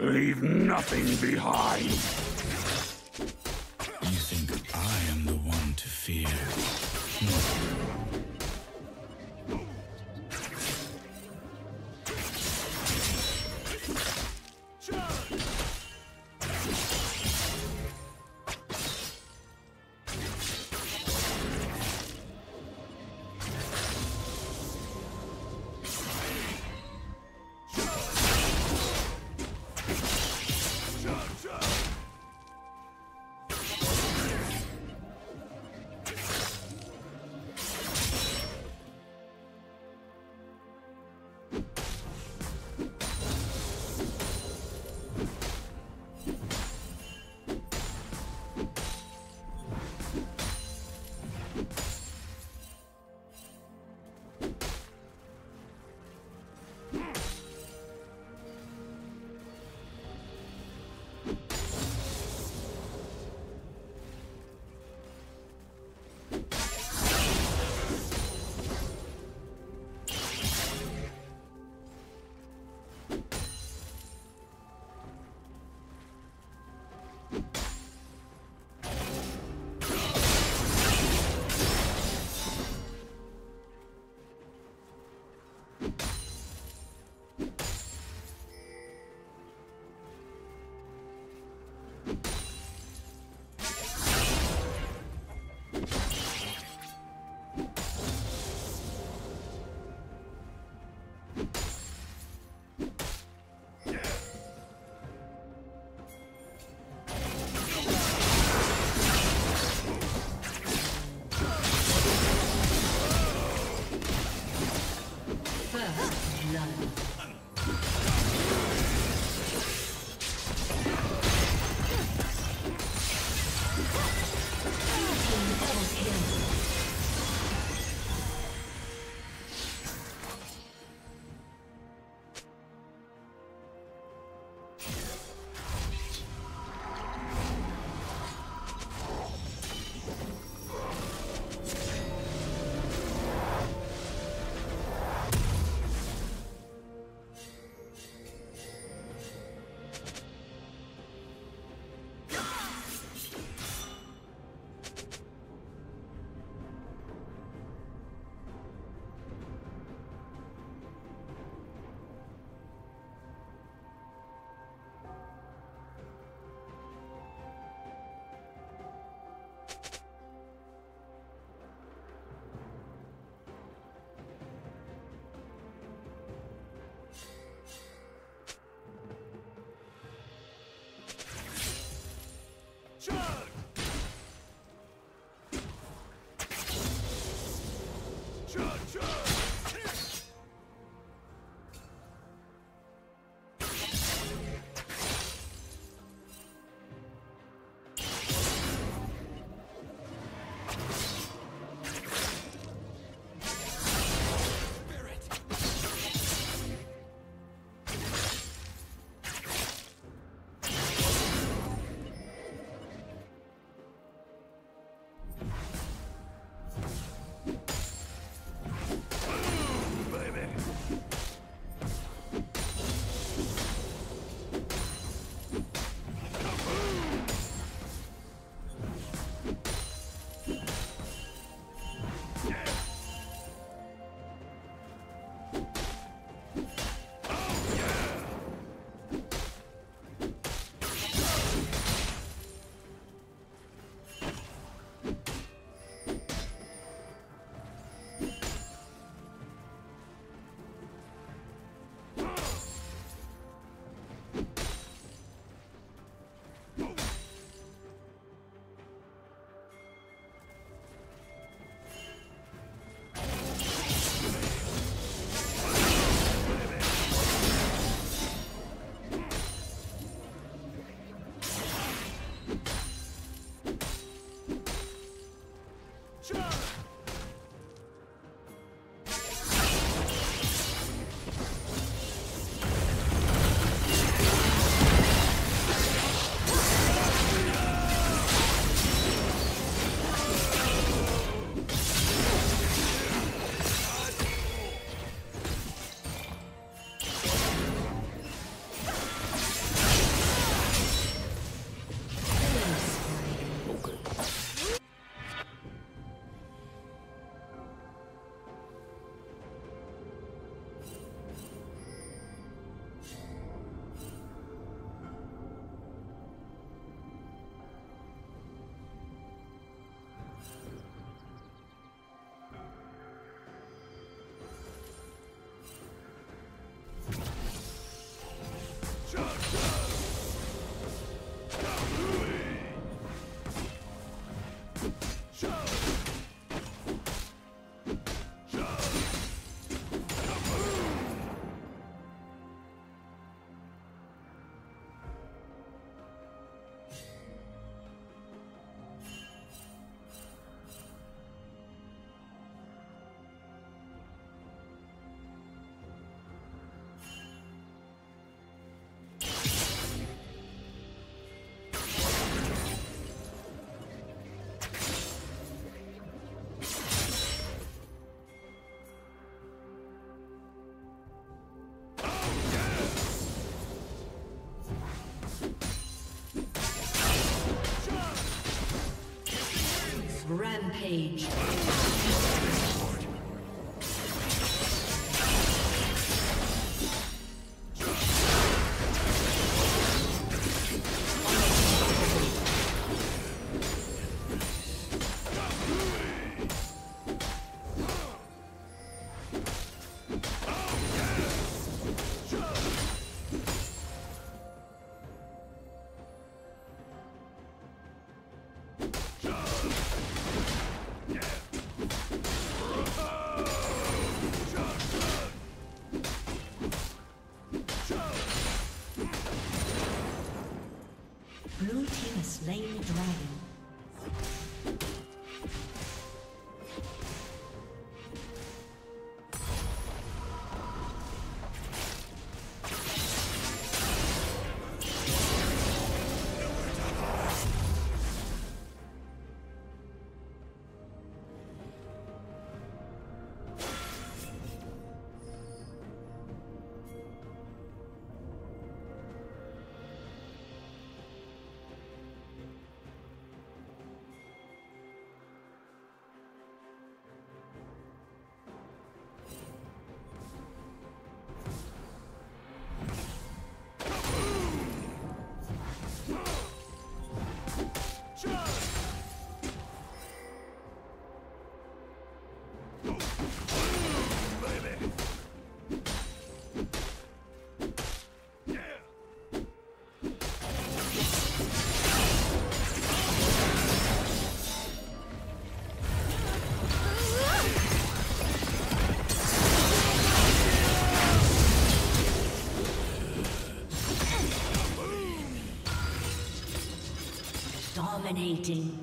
Leave nothing behind. You think I am the one to fear? Rampage. Dominating.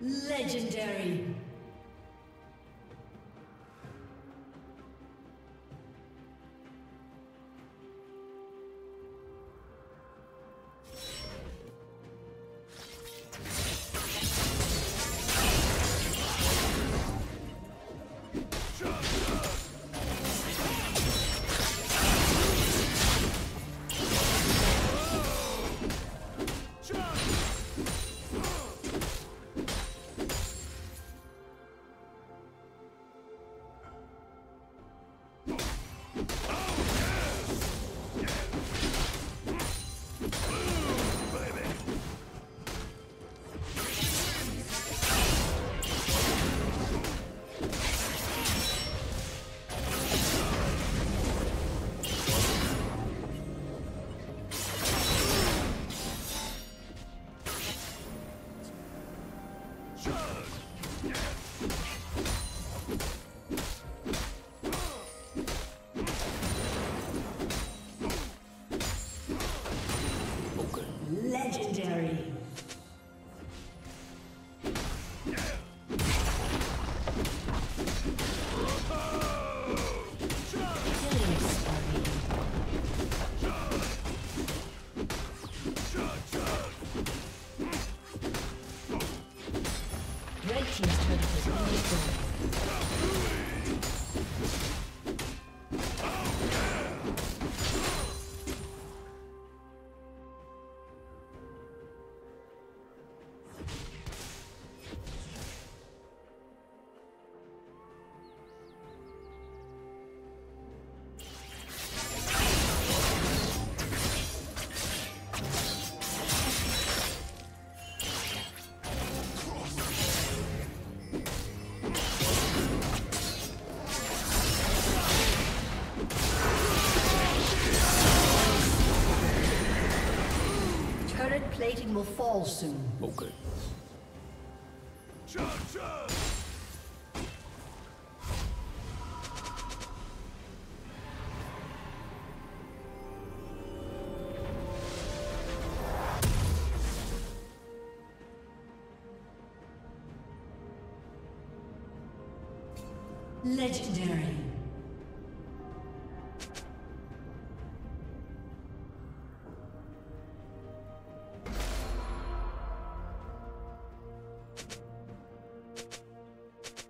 Legendary. Plating will fall soon. Okay. Legendary.